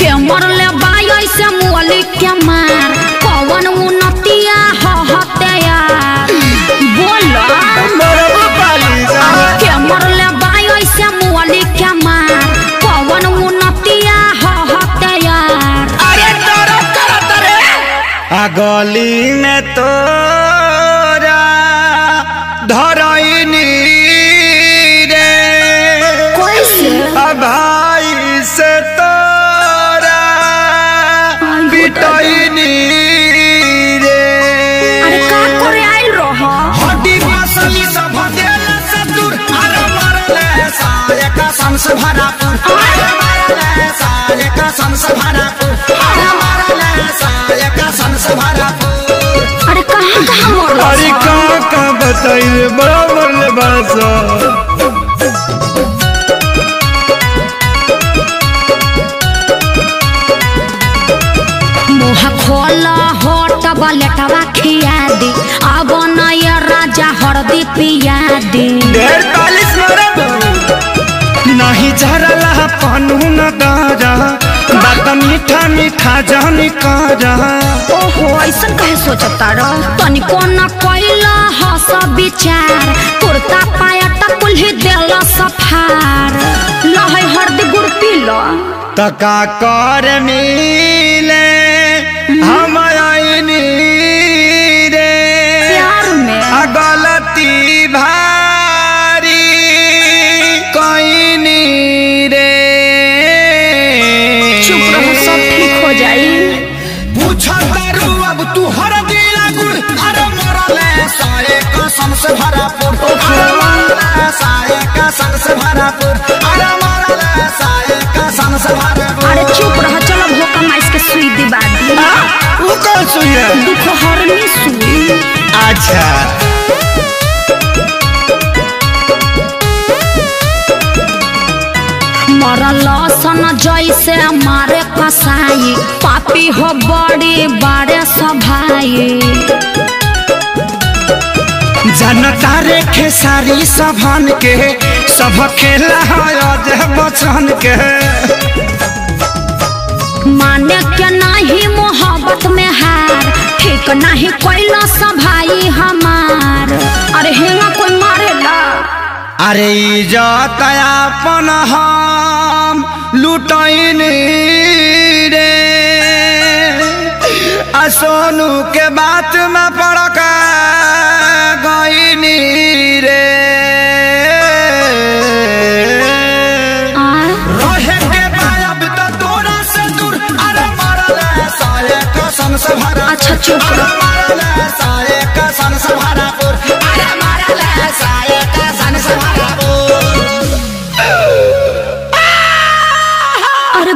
के मरले बाई ऐसे मुअली के मार। कवन उन्नतिया ह हते यार बोलो मरबो पाली जाना के मरले बाई ऐसे मुअली के मार। कवन उन्नतिया ह हते यार अरे तोरा करत रे आ गली में तोरा धरैनी से अरे मरले साले कसम से अरे मरले साले कसम से? अरे कहाँ कहाँ मरल अरे कहाँ कहाँ बताइए बड़ा मरले बड़ा सा मुँह होट बलेटवा खिया दी। अब नया राजा हरदी पिया दी। ढेर मीठा मीठा जानी कारा ओहो ऐसन कहे सोचता रह तनिको न कोइला हस विचार कुर्ता पायट कुल्ही देला सफार। लहै हरदी गुड़ पी लो तका कर मिले हम आईनी है अच्छा मरल सन जैसे मारे कसाई पापी हो बड़ी बड़े सभाई जनता रे खेसारी सभन के सब खेला है बचन के माने के नहीं मोहब्बत में हार ठीक नहीं, कोई सभाई हमार। अरे हेंगा कोई मारेला। अरे इजत अपन हम लुटैन रे। असोनू के बात में पड़क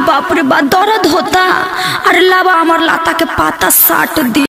बाप रे बा दर्द होता। अरे लावा हमार लाता के पाता साट दी।